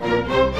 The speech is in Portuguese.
Música